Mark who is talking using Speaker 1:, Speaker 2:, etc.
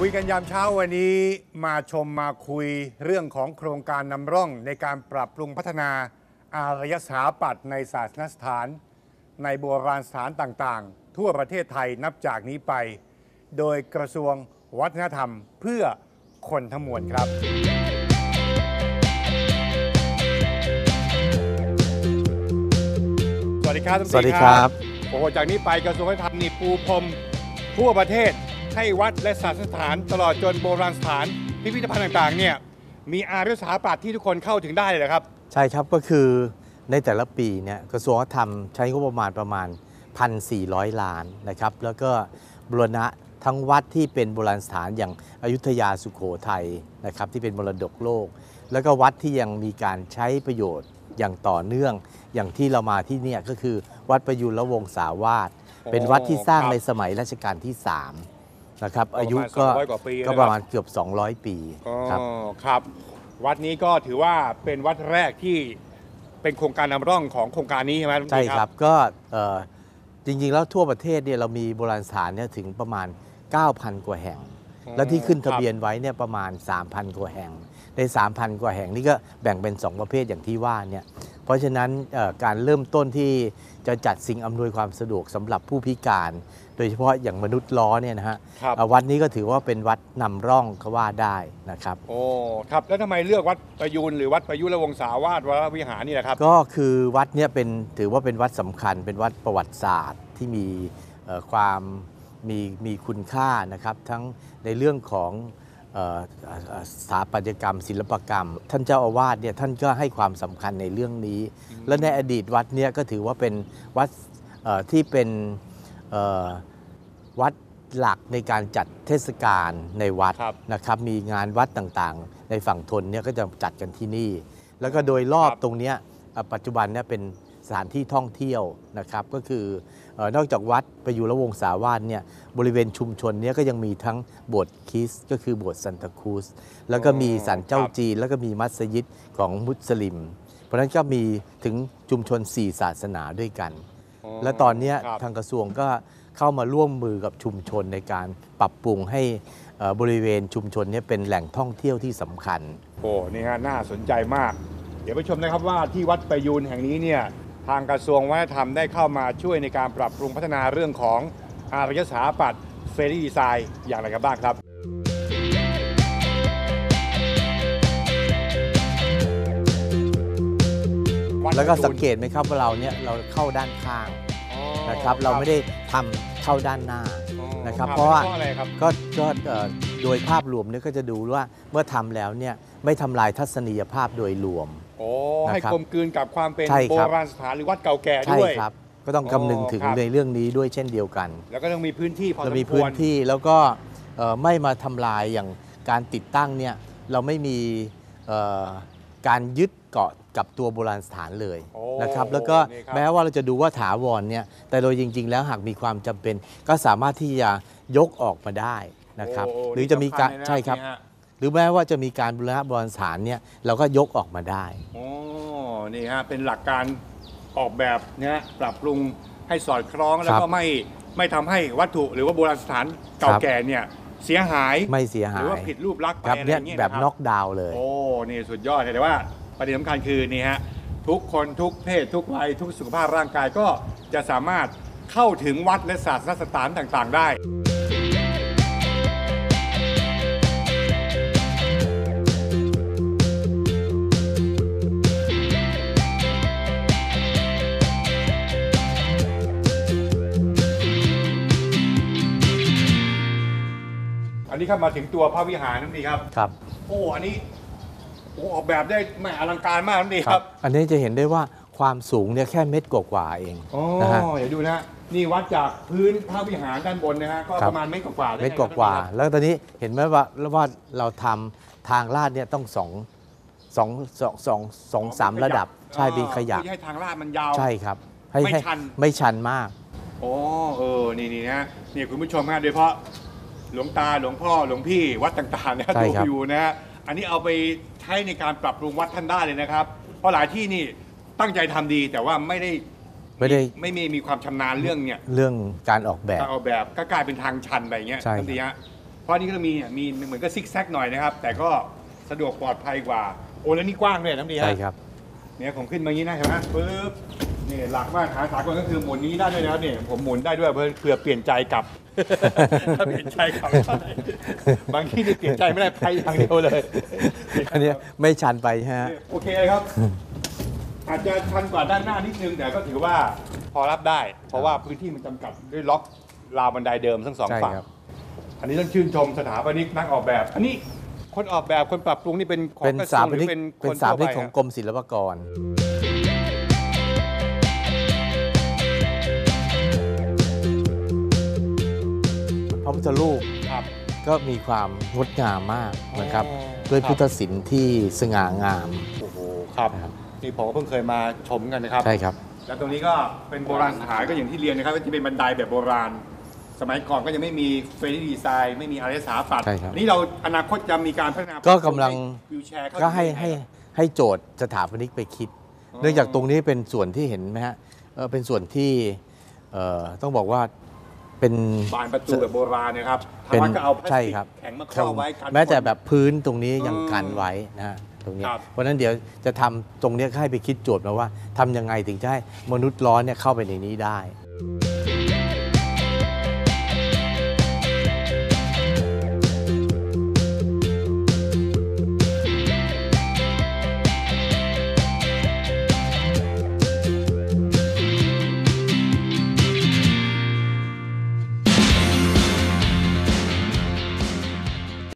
Speaker 1: คุยกันยามเช้าวันนี้มาชมมาคุยเรื่องของโครงการนำร่องในการปรับปรุงพัฒนาอารยสถาปัตย์ในศาสนสถาน ในโบราณสถานต่างๆ ทั่วประเทศไทยนับจากนี้ไป โดยกระทรวงวัฒนธรรมเพื่อคนทั้งมวลครับ สวัสดีครับท่าน
Speaker 2: สวัสดีครับ
Speaker 1: โอ้โหจากนี้ไปกระทรวงวัฒนธรรมนี่ปูพรมทั่วประเทศ ให้วัดและศาสนสถาน ตลอดจนโบราณสถาน พิพิธภัณฑ์ต่างๆเนี่ยมีอารยสถาปัตย์ที่ทุกคนเข้าถึงได้เลยเหรอครับ
Speaker 2: ใช่ครับก็คือในแต่ละปีเนี่ยกระทรวงวัฒนธรรมใช้งบประมาณประมาณ 1,400 ล้านนะครับ แล้วก็บรณะทั้งวัดที่เป็นโบราณสถานอย่างอยุธยาสุโขทัยนะครับที่เป็นมรดกโลก แล้วก็วัดที่ยังมีการใช้ประโยชน์อย่างต่อเนื่อง อย่างที่เรามาที่เนี่ยก็คือวัดประยุรวงศาวาสเป็นวัดที่สร้างในสมัยรัชกาลที่ 3 นะครับอายุก็
Speaker 1: ประมาณ200กว่าปี
Speaker 2: ก็
Speaker 1: นะครับ
Speaker 2: ประมาณเกือบ 200 ปี
Speaker 1: อ๋อ
Speaker 2: ครับ
Speaker 1: ครับ วัดนี้ก็ถือว่าเป็นวัดแรกที่เป็นโครงการนำร่องของโครงการนี้ใช่ไหมท่าน
Speaker 2: ใช่
Speaker 1: ตี
Speaker 2: ครับก็เอ่อจริงๆ แล้วทั่วประเทศเนี่ยเรามีโบราณสถานเนี่ยถึงประมาณ 9,000 กว่าแห่ง และที่ขึ้นทะเบียนไว้เนี่ยประมาณ 3,000 กว่าแห่ง ใน 3,000 กว่าแห่งนี่ก็แบ่งเป็น 2 ประเภทอย่างที่ว่าเนี่ยเพราะฉะนั้นเอ่อการเริ่มต้นที่จะจัดสิ่งอำนวยความสะดวกสำหรับผู้พิการ โดยเฉพาะอย่างมนุษย์ล้อเนี่ยนะฮะ
Speaker 1: ครับ
Speaker 2: เอ่อวัดนี้ก็ถือว่าเป็นวัดนำร่องก็ว่าได้นะครับ
Speaker 1: โอ้ครับแล้วทำไมเลือกวัดประยูนหรือวัดประยุรวงศาวาสวรวิหารนี่แหละครับ
Speaker 2: ก็คือวัดเนี่ยเป็นถือว่าเป็นวัดสำคัญ เป็นวัดประวัติศาสตร์ที่มีเอ่อความมีมีคุณค่านะครับทั้งในเรื่องของ เอ่อเอ่อเอ่อสถาปัตยกรรม ศิลปกรรม ท่านเจ้าอาวาสเนี่ยท่านก็ให้ความสำคัญในเรื่องนี้ และในอดีตวัดเนี่ยก็ถือว่าเป็นวัดเอ่อที่เป็นเอ่อวัดหลักในการจัดเทศกาลในวัด
Speaker 1: ครับ
Speaker 2: นะครับมีงานวัดต่างๆ ในฝั่งทนเนี่ยก็จะจัดกันที่นี่ แล้วก็โดยรอบ
Speaker 1: ครับ
Speaker 2: ตรงเนี้ยเอ่อปัจจุบันเนี่ยเป็น สถานที่ท่องเที่ยวนะครับก็คือเออนอกจากวัดประยุรวงศาวาสเนี่ยบริเวณชุมชนเนี่ยก็ยังมีทั้งโบสถ์คริสต์ก็คือโบสถ์ซันตาครูสแล้วก็มีศาลเจ้า
Speaker 1: ครับ
Speaker 2: จีน แล้วก็มีมัสยิดของมุสลิม เพราะฉะนั้นก็มีถึงชุมชน 4 ศาสนาด้วยกัน และตอนเนี้ย
Speaker 1: ครับ
Speaker 2: ทางกระทรวงก็เข้ามาร่วมมือกับชุมชนในการปรับปรุงให้เอ่อบริเวณชุมชนเนี้เป็นแหล่งท่องเที่ยวที่สำคัญ
Speaker 1: โอ้นี่ฮะน่าสนใจมาก เดี๋ยวไปชมนะครับว่าที่วัดประยูนแห่งนี้เนี่ย ทางกระทรวงวัฒนธรรมได้เข้ามาช่วยในการปรับปรุงพัฒนาเรื่องของอารยสถาปัตย์เฟรดีไซน์อย่างไรกันบ้างครับ
Speaker 2: แล้วก็สังเกตไหมครับว่าเราเนี่ยเราเข้าด้านข้าง
Speaker 1: อ๋อ
Speaker 2: นะครับ เราไม่ได้ทำเข้าด้านหน้า
Speaker 1: อ๋อ
Speaker 2: นะครับ เพราะว่า
Speaker 1: เพราะอะไรครับ
Speaker 2: ก็ก็เอ่อโดยภาพรวมเนี่ยก็จะดูว่าเมื่อทำแล้วเนี่ยไม่ทำลายทัศนียภาพโดยรวม
Speaker 1: โอ้ให้
Speaker 2: นะครับ
Speaker 1: กลมกลืนกับความเป็น
Speaker 2: ใช่
Speaker 1: โบ
Speaker 2: ครับ
Speaker 1: ราณสถานหรือวัดเก่าแก่
Speaker 2: ใช่
Speaker 1: ด้วย
Speaker 2: ครับ ก็ต้องคำนึงถึง
Speaker 1: อ๋อครับ
Speaker 2: ในเรื่องนี้ด้วยเช่นเดียวกัน
Speaker 1: แล้วก็ต้องมีพื้นที่พอส
Speaker 2: เรา
Speaker 1: ม
Speaker 2: มี
Speaker 1: ค
Speaker 2: พื้
Speaker 1: วนร
Speaker 2: ที่แล้วก็เอ่อไม่มาทำลายอย่างการติดตั้งเนี่ยเราไม่มีเอ่อการยึดเกาะกับตัวโบราณสถานเลย
Speaker 1: โอ้
Speaker 2: นะครับแล้วก็
Speaker 1: นี่ครับ
Speaker 2: แม้ว่าเราจะดูว่าถาวรเนี่ยแต่โดยจริง ๆ แล้วหากมีความจำเป็น ก็สามารถที่จะยกออกมาได้นะครับ
Speaker 1: โห
Speaker 2: รือจะมีการ
Speaker 1: นี่สำญเลยนะ
Speaker 2: ใช่ครับ
Speaker 1: นี่ฮะ
Speaker 2: หรือแม้ว่าจะมีการบูรณะโบราณสถานเนี่ยเราก็ยกออกมาได้
Speaker 1: โอ้นี่ฮะ เป็นหลักการออกแบบนะฮะปรับปรุงให้สอดคล้องแล้ว
Speaker 2: ครั
Speaker 1: ก็
Speaker 2: บ
Speaker 1: ไม่ไม่ทำให้วัตถุหรือว่าโบราณสถานเก่า
Speaker 2: ครับ
Speaker 1: แก่เนี่ยเสียหาย
Speaker 2: ไม่เสีย
Speaker 1: ห
Speaker 2: หา
Speaker 1: รือว่ายผิดรูปลักษณ์ไป
Speaker 2: ครับ
Speaker 1: อะไร
Speaker 2: เนี่ย
Speaker 1: อย่างเงี้ย
Speaker 2: แบบะ
Speaker 1: ครั
Speaker 2: น็อกดาวน์เลย
Speaker 1: โอ้ นี่สุดยอดเลยแต่ว่าประเด็นสำคัญคือนี่ฮะทุกคนทุกเพศ ทุกวัย ทุกสุขภาพร่างกายก็จะสามารถเข้าถึงวัดและศาสนสถานต่าง ๆ ได้ นนี้ครับมาถึงตัวพระวิหารนั่นดีครับ
Speaker 2: ครับ
Speaker 1: โอ้อันนี้โอ้ออกแบบได้แหม่อลังการมากนั่นดีครับ
Speaker 2: อันนี้จะเห็นได้ว่าความสูงเนี่ยแค่เม็ดกว่าๆเอง
Speaker 1: อ๋อ
Speaker 2: นะฮะ
Speaker 1: เดี๋ยวดูนะนี่วัดจากพื้นพระวิหารด้านบนนะฮะก็
Speaker 2: ครั
Speaker 1: ป
Speaker 2: บ
Speaker 1: ระมาณเมตรกว่าๆได้
Speaker 2: เม็ดกว่าๆแล้วตอนนี้เห็นไหมว่าว่าเราทำทางลาดเนี่ยต้องสองสองสองสองสองสามระดับใช่มีขยับ
Speaker 1: ที่ให้ทางลาดมันยาว
Speaker 2: ใช่ครับให้
Speaker 1: ไม่
Speaker 2: ให้
Speaker 1: ชัน
Speaker 2: ไม่ชันมาก
Speaker 1: โอ้เออนี่นี่นะนี่คุณผู้ชมฮะโดยเฉพาะ หลวงตาหลวงพ่อหลวงพี่วัดต่างๆนะ
Speaker 2: ใช่
Speaker 1: ดู
Speaker 2: ครับ
Speaker 1: อยู่นะฮะอันนี้เอาไปใช้ในการปรับปรุงวัดท่านได้เลยนะครับ เพราะหลายที่นี่ตั้งใจทำดีแต่ว่าไม่ได้
Speaker 2: ไม่ได้
Speaker 1: ไม่มีมีความชำนาญเรื่องเนี่ย
Speaker 2: เรื่องการออกแบบ
Speaker 1: การออกแบบก็กลายเป็นทางชันไปอย่างเงี้ย
Speaker 2: ใช่ครับ
Speaker 1: ทันทีฮะเพราะอันนี้ก็มีอะมีเหมือนก็ซิกแซกหน่อยนะครับ แต่ก็สะดวกปลอดภัยกว่า โอ้แล้วนี่กว้างด้วยน้ำดีฮะ
Speaker 2: ใช่ครับ
Speaker 1: เนี่ยผมขึ้นมาอย่างนี้นะเห็นไหมปึ๊บ นี่หลักมาตรฐานสากลก็คือหมุนนี้ได้ด้วยนะครับเนี่ยผมหมุนได้ด้วยเพื่อเผื่อเปลี่ยนใจกลับ ถ้าเปลี่ยนใจกลับได้บางที่นี่เปลี่ยนใจไม่ได้ไปทางเดียวเลย
Speaker 2: อันเนี้ยไม่ชันไปฮะ
Speaker 1: โอเคเลยครับ อาจจะชันกว่าด้านหน้านิดนึงแต่ก็ถือว่าพอรับได้ เพราะว่าพื้นที่มันจำกัดด้วยล็อกราวบันไดเดิมทั้งสอง
Speaker 2: ใช่
Speaker 1: ฝั่ง
Speaker 2: ครับ
Speaker 1: อันนี้ต้องชื่นชมสถาปนิกนักออกแบบ อันนี้คนออกแบบคนปรับปรุงนี่เป็นของ
Speaker 2: เป็น
Speaker 1: กระทร
Speaker 2: สาว
Speaker 1: ง
Speaker 2: ป
Speaker 1: หรื
Speaker 2: นิก
Speaker 1: อเป็นค
Speaker 2: เป็น
Speaker 1: น
Speaker 2: สา
Speaker 1: ทั่
Speaker 2: ป
Speaker 1: ว
Speaker 2: นิ
Speaker 1: ไป
Speaker 2: กของ
Speaker 1: ฮะ
Speaker 2: กรมศิลปากร ธรูป
Speaker 1: ครับ
Speaker 2: ก็มีความงดงามมากนะครับ
Speaker 1: อ๋อ
Speaker 2: ด้วย
Speaker 1: ครับ
Speaker 2: พุทธศิลป์ที่สง่างาม
Speaker 1: โอ้โหครับ
Speaker 2: นะครับ
Speaker 1: นี่ผมก็เพิ่งเคยมาชมกันนะครับ
Speaker 2: ใช่ครับ
Speaker 1: แล้วตรงนี้ก็เป็นโบราณสถานก็อย่างที่เรียนนะครับก็จะเป็นบันไดแบบโบราณ สมัยก่อนก็ยังไม่มีเฟรนดีไซน์ไม่มีอารยสถาปัตย์
Speaker 2: ใช่ครับ
Speaker 1: นี่เราอนาคตจะมีการพัฒนา
Speaker 2: ก็กำลัง
Speaker 1: วิวแชร์เข้า
Speaker 2: ก็ให้
Speaker 1: ถึง
Speaker 2: ให้ให้โจทย์สถาปนิกไปคิด
Speaker 1: อ๋อ
Speaker 2: เนื่องจากตรงนี้เป็นส่วนที่เห็นไหมฮะเออเป็นส่วนที่เอ่อต้องบอกว่า เป็น
Speaker 1: บานประตูแบบโบราณนะครับทาง
Speaker 2: เป็น
Speaker 1: วัดก็เอาพลาส
Speaker 2: ใช่
Speaker 1: ติก
Speaker 2: ครับ
Speaker 1: แข็งมาครอบไว้กัน
Speaker 2: แม้แต่
Speaker 1: ฝน
Speaker 2: แบบพื้นตรงนี้ยัง
Speaker 1: อืม
Speaker 2: กันไว้นะฮะตรงเนี้ย
Speaker 1: ครับ
Speaker 2: เพราะฉะนั้นเดี๋ยวจะทำตรงเนี้ยให้ไปคิดโจทย์มาว่าทำยังไงถึงจะให้มนุษย์ร้อนเนี่ยเข้าไปในนี้ได้
Speaker 1: ค